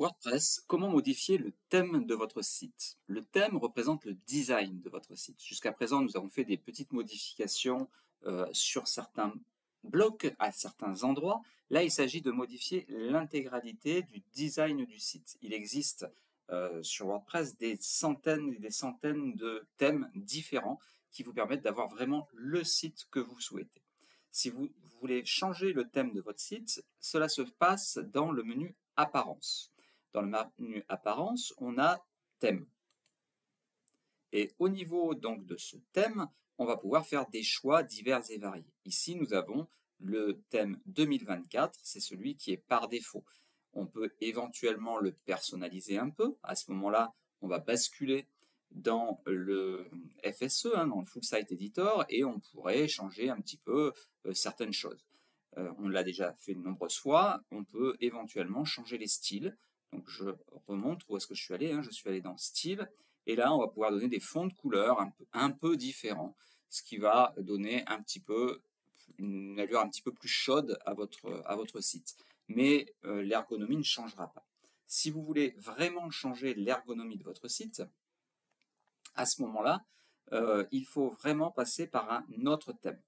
WordPress, comment modifier le thème de votre site? Le thème représente le design de votre site. Jusqu'à présent, nous avons fait des petites modifications euh, sur certains blocs, à certains endroits. Là, il s'agit de modifier l'intégralité du design du site. Il existe euh, sur WordPress des centaines et des centaines de thèmes différents qui vous permettent d'avoir vraiment le site que vous souhaitez. Si vous voulez changer le thème de votre site, cela se passe dans le menu Apparence. Dans le menu Apparence, on a Thème. Et au niveau donc de ce thème, on va pouvoir faire des choix divers et variés. Ici, nous avons le thème 2024, c'est celui qui est par défaut. On peut éventuellement le personnaliser un peu. À ce moment-là, on va basculer dans le FSE, hein, dans le Full Site Editor, et on pourrait changer un petit peu euh, certaines choses. Euh, on l'a déjà fait de nombreuses fois. On peut éventuellement changer les styles. Donc je remonte, où est-ce que je suis allé hein? Je suis allé dans Style, et là on va pouvoir donner des fonds de couleurs un peu, différents, ce qui va donner un petit peu une allure un petit peu plus chaude à votre, à votre site. Mais euh, l'ergonomie ne changera pas. Si vous voulez vraiment changer l'ergonomie de votre site, à ce moment-là, euh, il faut vraiment passer par un autre thème.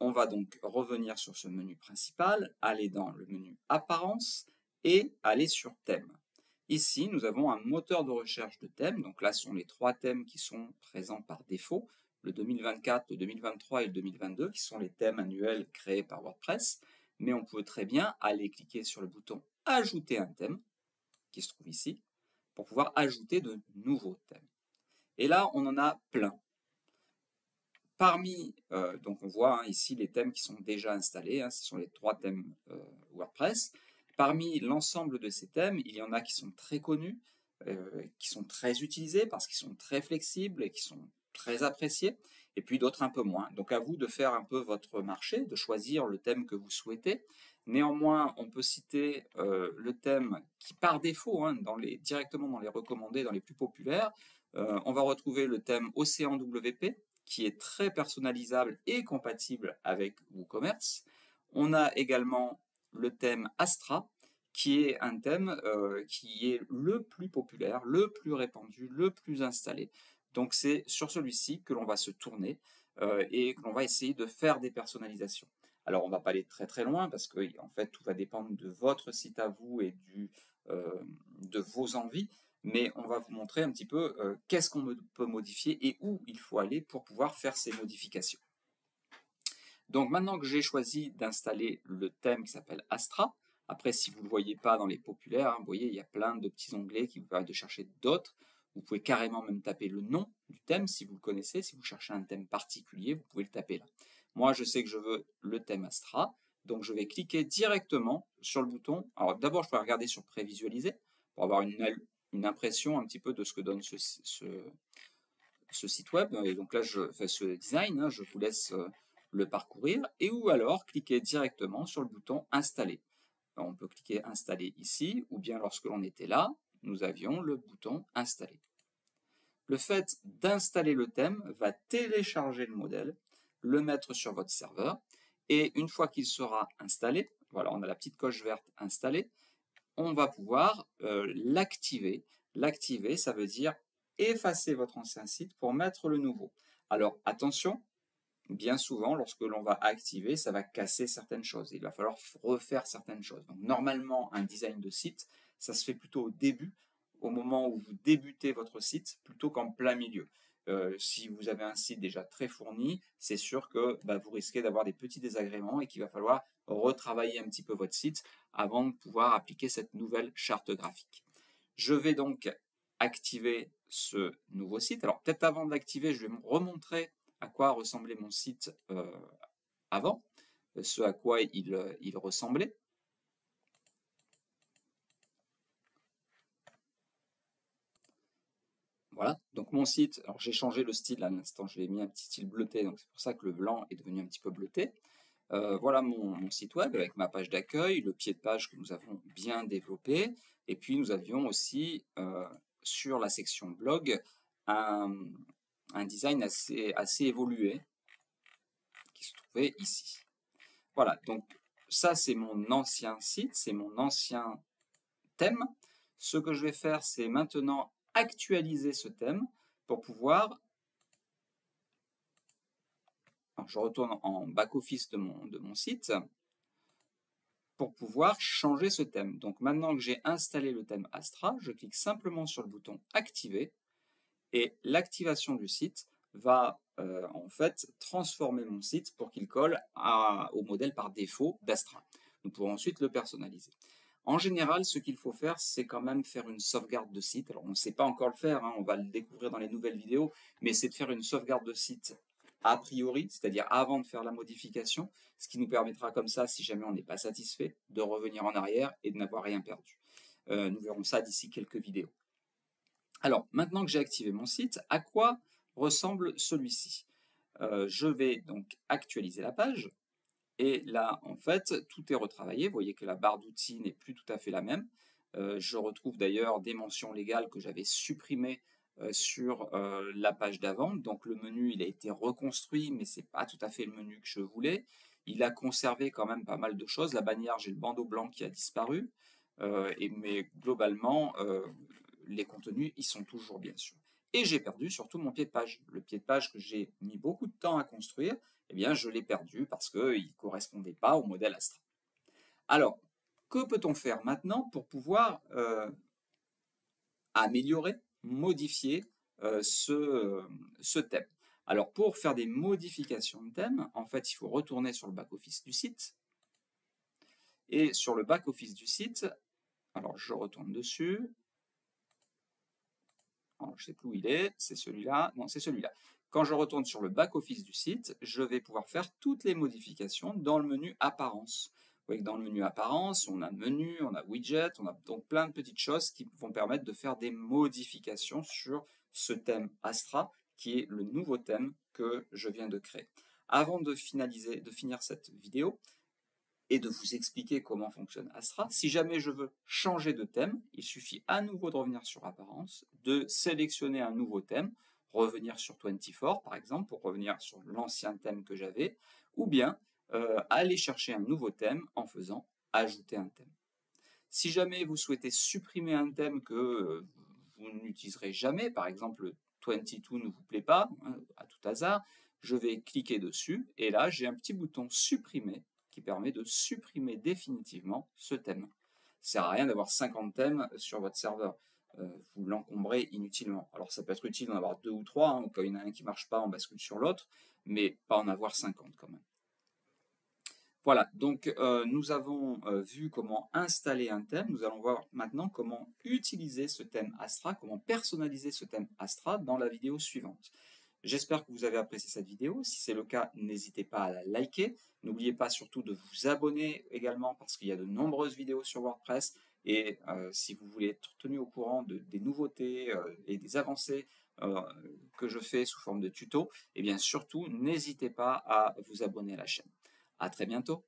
On va donc revenir sur ce menu principal, aller dans le menu Apparence, et aller sur thème. Ici, nous avons un moteur de recherche de thèmes. Donc là, ce sont les trois thèmes qui sont présents par défaut. Le 2024, le 2023 et le 2022, qui sont les thèmes annuels créés par WordPress. Mais on peut très bien aller cliquer sur le bouton Ajouter un thème, qui se trouve ici, pour pouvoir ajouter de nouveaux thèmes. Et là, on en a plein. Parmi, euh, donc on voit hein, ici les thèmes qui sont déjà installés, hein. ce sont les trois thèmes euh, WordPress. Parmi l'ensemble de ces thèmes, il y en a qui sont très connus, euh, qui sont très utilisés parce qu'ils sont très flexibles et qui sont très appréciés, et puis d'autres un peu moins. Donc à vous de faire un peu votre marché, de choisir le thème que vous souhaitez. Néanmoins, on peut citer euh, le thème qui par défaut, hein, directement dans les recommandés, dans les plus populaires, euh, on va retrouver le thème Océan WP, qui est très personnalisable et compatible avec WooCommerce. On a également le thème Astra, qui est un thème euh, qui est le plus populaire, le plus répandu, le plus installé. Donc c'est sur celui-ci que l'on va se tourner euh, et que l'on va essayer de faire des personnalisations. Alors on ne va pas aller très très loin parce que en fait tout va dépendre de votre site à vous et du, euh, de vos envies, mais on va vous montrer un petit peu qu'est-ce qu'on peut modifier et où il faut aller pour pouvoir faire ces modifications. Donc maintenant que j'ai choisi d'installer le thème qui s'appelle Astra, après si vous ne le voyez pas dans les populaires, hein, vous voyez il y a plein de petits onglets qui vous permettent de chercher d'autres. Vous pouvez carrément même taper le nom du thème si vous le connaissez. Si vous cherchez un thème particulier, vous pouvez le taper là. Moi je sais que je veux le thème Astra, donc je vais cliquer directement sur le bouton. Alors d'abord je peux regarder sur prévisualiser pour avoir une, une, impression un petit peu de ce que donne ce, ce, site web. Et donc là je fais ce design, hein, je vous laisse... Euh, le parcourir et ou alors cliquer directement sur le bouton installer. on peut cliquer installer ici ou bien lorsque l'on était là, nous avions le bouton installer. Le fait d'installer le thème va télécharger le modèle, le mettre sur votre serveur et une fois qu'il sera installé, voilà on a la petite coche verte installée, on va pouvoir euh, l'activer. L'activer ça veut dire effacer votre ancien site pour mettre le nouveau. Alors attention, bien souvent, lorsque l'on va activer, ça va casser certaines choses. Il va falloir refaire certaines choses. Donc, normalement, un design de site, ça se fait plutôt au début, au moment où vous débutez votre site, plutôt qu'en plein milieu. Euh, si vous avez un site déjà très fourni, c'est sûr que bah, vous risquez d'avoir des petits désagréments et qu'il va falloir retravailler un petit peu votre site avant de pouvoir appliquer cette nouvelle charte graphique. Je vais donc activer ce nouveau site. Alors peut-être avant d'activer, je vais me remontrer à quoi ressemblait mon site euh, avant, ce à quoi il, euh, il ressemblait. Voilà, donc mon site, alors j'ai changé le style à l'instant, je l'ai mis un petit style bleuté, donc c'est pour ça que le blanc est devenu un petit peu bleuté. Euh, voilà mon, site web avec ma page d'accueil, le pied de page que nous avons bien développé, et puis nous avions aussi sur la section blog un, un design assez, évolué qui se trouvait ici. Voilà, donc ça c'est mon ancien site, c'est mon ancien thème. Ce que je vais faire, c'est maintenant actualiser ce thème pour pouvoir... je retourne en back-office de mon, de mon site pour pouvoir changer ce thème. Donc maintenant que j'ai installé le thème Astra, je clique simplement sur le bouton Activer et l'activation du site va euh, en fait transformer mon site pour qu'il colle au modèle par défaut d'Astra. Nous pourrons ensuite le personnaliser. En général, ce qu'il faut faire, c'est quand même faire une sauvegarde de site. Alors, on ne sait pas encore le faire, hein, on va le découvrir dans les nouvelles vidéos, mais c'est de faire une sauvegarde de site a priori, c'est-à-dire avant de faire la modification, ce qui nous permettra comme ça, si jamais on n'est pas satisfait, de revenir en arrière et de n'avoir rien perdu. Euh, nous verrons ça d'ici quelques vidéos. Alors, maintenant que j'ai activé mon site, à quoi ressemble celui-ci? Euh, Je vais donc actualiser la page. Et là, en fait, tout est retravaillé. Vous voyez que la barre d'outils n'est plus tout à fait la même. Euh, je retrouve d'ailleurs des mentions légales que j'avais supprimées euh, sur la page d'avant. Donc le menu, il a été reconstruit, mais c'est pas tout à fait le menu que je voulais. Il a conservé quand même pas mal de choses. La bannière, j'ai le bandeau blanc qui a disparu. et, mais globalement, les contenus, ils sont toujours bien sûr. Et j'ai perdu surtout mon pied de page. Le pied de page que j'ai mis beaucoup de temps à construire, eh bien, je l'ai perdu parce qu'il ne correspondait pas au modèle Astra. Alors, que peut-on faire maintenant pour pouvoir euh, améliorer, modifier euh, ce, ce, thème? Alors, pour faire des modifications de thème, en fait, il faut retourner sur le back-office du site. Et sur le back-office du site, alors je retourne dessus. Alors, je ne sais plus où il est, c'est celui-là. Non, c'est celui-là. Quand je retourne sur le back-office du site, je vais pouvoir faire toutes les modifications dans le menu Apparence. Vous voyez que dans le menu Apparence, on a menu, on a widget, on a donc plein de petites choses qui vont permettre de faire des modifications sur ce thème Astra, qui est le nouveau thème que je viens de créer. Avant de finaliser, de finir cette vidéo, et de vous expliquer comment fonctionne Astra. Si jamais je veux changer de thème, il suffit à nouveau de revenir sur Apparence, de sélectionner un nouveau thème revenir sur 24 par exemple, pour revenir sur l'ancien thème que j'avais, ou bien euh, aller chercher un nouveau thème en faisant ajouter un thème. Si jamais vous souhaitez supprimer un thème que euh, vous n'utiliserez jamais, par exemple 22 ne vous plaît pas, hein, à tout hasard, je vais cliquer dessus et là j'ai un petit bouton supprimer permet de supprimer définitivement ce thème. Ça sert à rien d'avoir 50 thèmes sur votre serveur. Euh, vous l'encombrez inutilement. Alors ça peut être utile d'en avoir deux ou trois, hein, quand il y en a un qui ne marche pas, on bascule sur l'autre, mais pas en avoir 50 quand même. Voilà, donc euh, nous avons euh, vu comment installer un thème, nous allons voir maintenant comment utiliser ce thème Astra, comment personnaliser ce thème Astra dans la vidéo suivante. J'espère que vous avez apprécié cette vidéo. Si c'est le cas, n'hésitez pas à la liker. N'oubliez pas surtout de vous abonner également parce qu'il y a de nombreuses vidéos sur WordPress. Et euh, si vous voulez être tenu au courant des nouveautés euh, et des avancées euh, que je fais sous forme de tuto, et eh bien surtout, n'hésitez pas à vous abonner à la chaîne. À très bientôt